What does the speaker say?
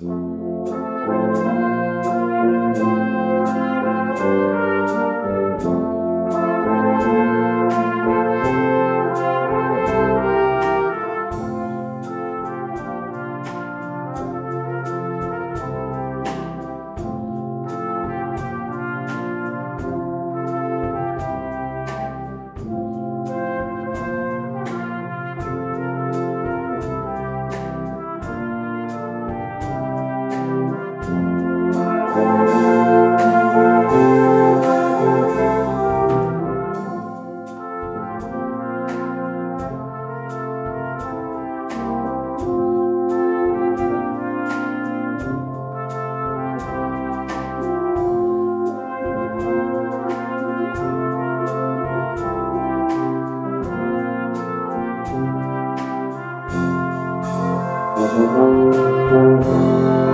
Música Música